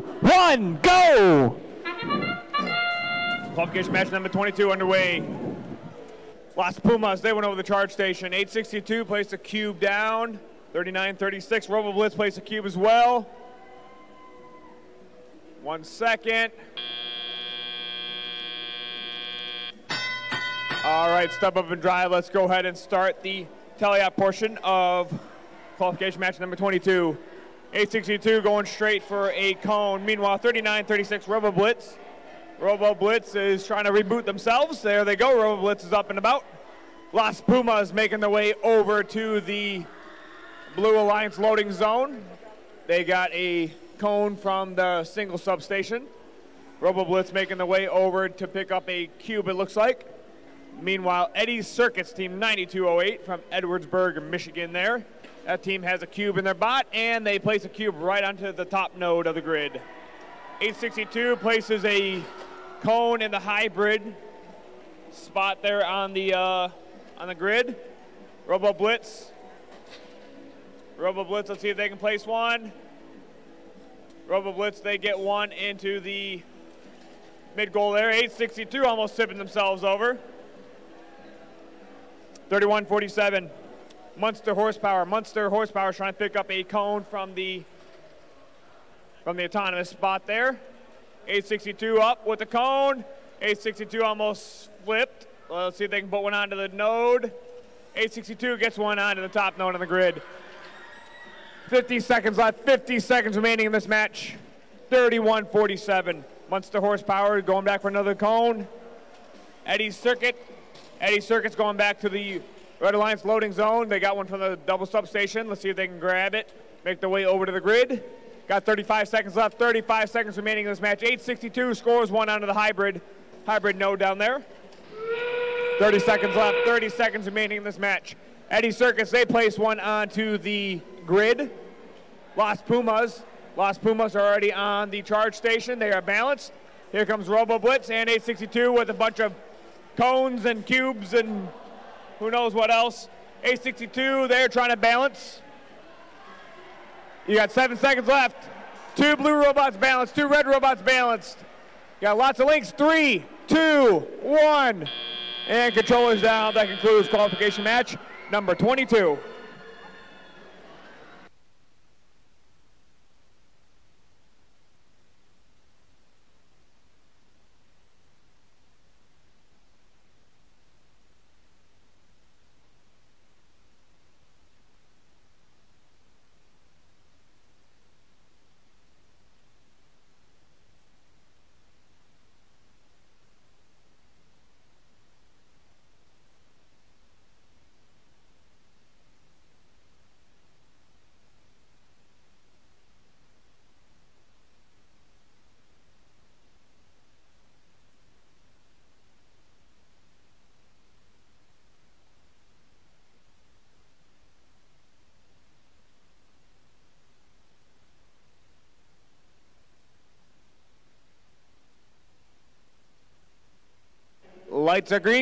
one, go! Qualification match number 22 underway. Las Pumas, they went over the charge station. 862 placed a cube down. 39-36, Robo Blitz placed a cube as well. One second. All right, step up and drive. Let's go ahead and start the tele-op portion of qualification match number 22. 862 going straight for a cone. Meanwhile, 39-36 Robo Blitz. Robo Blitz is trying to reboot themselves. There they go. Robo Blitz is up and about. Las Pumas making their way over to the Blue Alliance loading zone. They got a cone from the single substation. Robo Blitz making the way over to pick up a cube, it looks like. Meanwhile, Eddie's Circuits Team 9208 from Edwardsburg, Michigan there. That team has a cube in their bot, and they place a cube right onto the top node of the grid. 862 places a cone in the hybrid spot there on the uh, on the grid. Robo Blitz. Robo Blitz, let's see if they can place one. Robo Blitz, they get one into the mid goal there. 862 almost tipping themselves over. 31-47. Munster horsepower. Munster horsepower trying to pick up a cone from the from the autonomous spot there. 862 up with the cone. 862 almost flipped. Let's see if they can put one onto the node. 862 gets one onto the top node on the grid. 50 seconds left, 50 seconds remaining in this match. 31-47. Munster horsepower going back for another cone. Eddie circuit. Eddie circuit's going back to the Red Alliance loading zone. They got one from the double substation. Let's see if they can grab it, make their way over to the grid. Got 35 seconds left, 35 seconds remaining in this match. 862 scores one onto the hybrid, hybrid node down there. 30 seconds left, 30 seconds remaining in this match. Eddie Circuits, they place one onto the grid. Las Pumas, Las Pumas are already on the charge station. They are balanced. Here comes Robo Blitz and 862 with a bunch of cones and cubes and who knows what else. 862, they're trying to balance. You got seven seconds left. Two blue robots balanced, two red robots balanced. You got lots of links. Three, two, one. And controllers down. That concludes qualification match number 22. Lights are green.